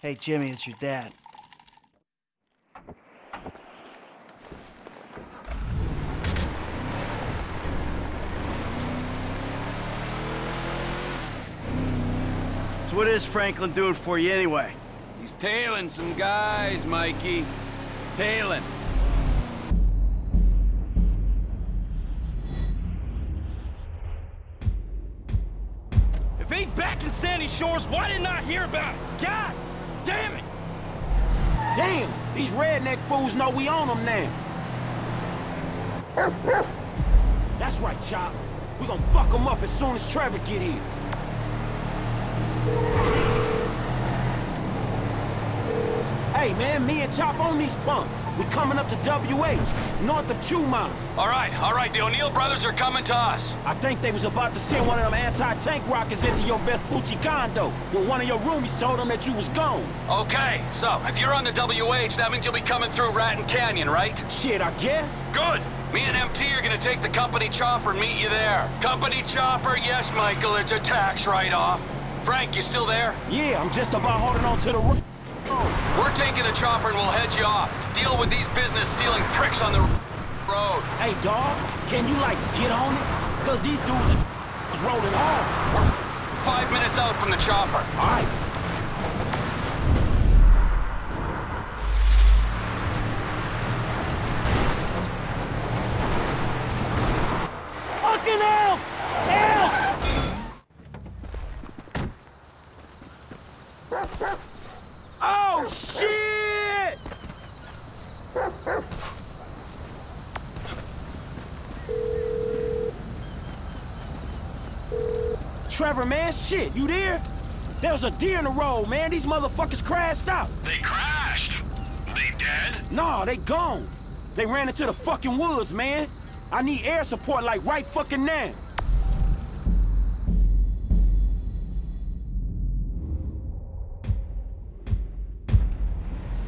Hey, Jimmy, it's your dad. So what is Franklin doing for you anyway? He's tailing some guys, Mikey. Tailing. If he's back in Sandy Shores, why didn't I hear about it? God! Damn, these redneck fools know we own them now. That's right, Chop. We gonna fuck them up as soon as Trevor get here. Hey, man, me and Chop on these punks. We coming up to WH, north of two Chumas. All right, all right, the O'Neill brothers are coming to us. I think they was about to send one of them anti-tank rockets into your Vespucci condo when one of your roomies told them that you was gone. Okay, so if you're on the WH, that means you'll be coming through Raton Canyon, right? Shit, I guess. Good. Me and MT are gonna take the company chopper and meet you there. Company chopper, yes, Michael, it's a tax write-off. Frank, you still there? Yeah, I'm just about holding on to the. We're taking the chopper and we'll head you off. Deal with these business-stealing pricks on the road. Hey, dog, can you, like, get on it? Because these dudes are rolling hard. We're five minutes out from the chopper. All right. Fucking help! Help! Oh, shit! Trevor, man, shit, you there? There was a deer in the road, man. These motherfuckers crashed out. They crashed. They dead? Nah, they gone. They ran into the fucking woods, man. I need air support like right fucking now.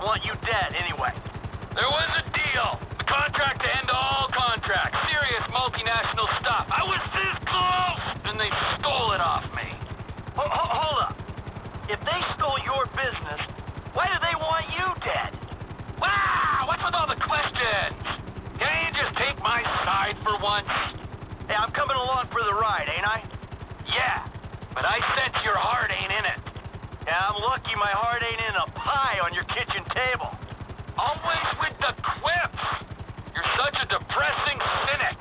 Want you dead anyway? There was a deal. A contract to end all contracts. Serious multinational stuff. I was this close! And they stole it off me. Ho ho hold up. If they stole your business, why do they want you dead? Wow! What's with all the questions? Can't you just take my side for once? Hey, I'm coming along for the ride, ain't I? Yeah, but I sense your heart ain't in it. Yeah, I'm lucky my heart ain't in a pie on your kitchen table. Always with the quips. You're such a depressing cynic.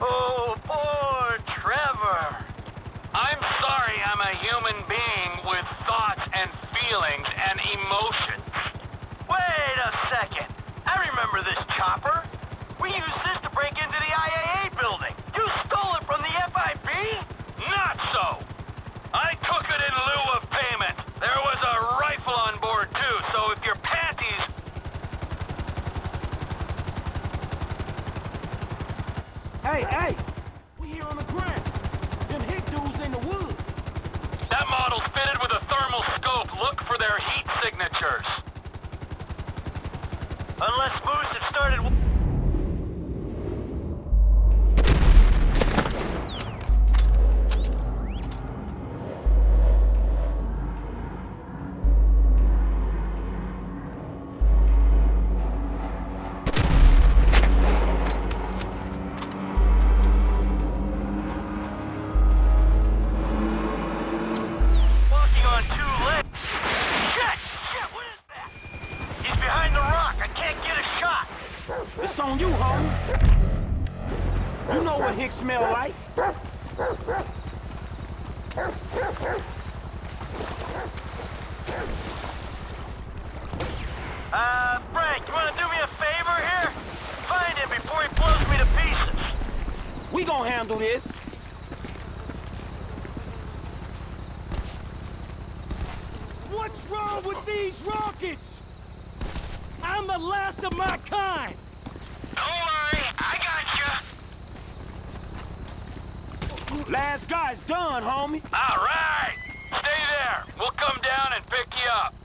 Oh, poor Trevor. I'm sorry I'm a human being with thoughts and feelings and emotions. Wait a second. I remember this chopper. We used this to break into the IAA building. Hey, hey! We here on the ground. Them hit dudes in the woods. That model's fitted with a thermal scope. Look for their heat signatures. Unless Moose had started... pig smell like? Uh, Frank, you wanna do me a favor here? Find him before he blows me to pieces. We gonna handle this. What's wrong with these rockets? I'm the last of my kind! Last guy's done, homie. All right. Stay there. We'll come down and pick you up.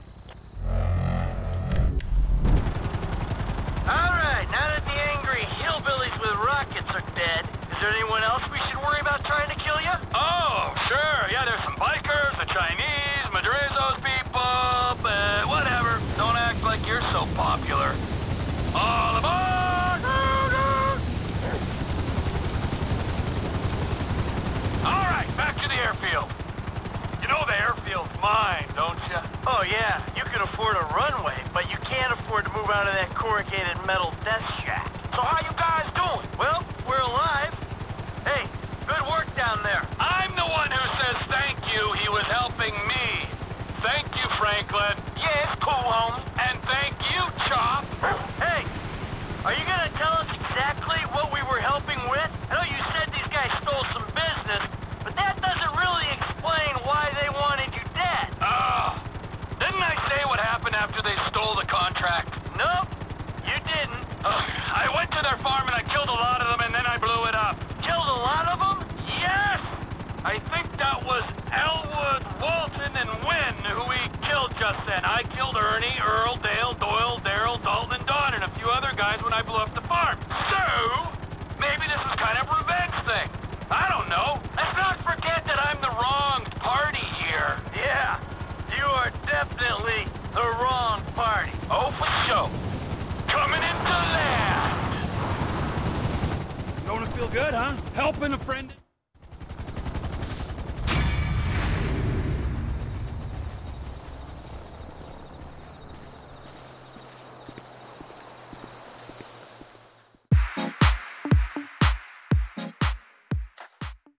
Out of that corrugated metal death shack. So how you guys doing? Well, we're alive. Hey, good work down there. I'm the one who says thank you. He was helping me. Thank you, Franklin. It's cool, homie. And thank you, Chop. Hey, are you gonna tell us exactly what we were helping with? I know you said these guys stole some business, but that doesn't really explain why they wanted you dead. Oh, didn't I say what happened after they stole the contract? Nope, you didn't. Ugh, I went to their farm and I killed a lot of them and then I blew it up. Killed a lot of them? Yes! I think that was Elwood, Walton, and Wynn who we killed just then. I killed Ernie, Earl, Dale, Doyle, Daryl, Dalton, and Don, and a few other guys when I blew up the farm. So, maybe this is kind of a revenge thing. I don't know. Let's not forget that I'm the wrong party here. Yeah, you are definitely the wrong party. Oh, for sure. Coming into land. Don't it feel good, huh? Helping a friend...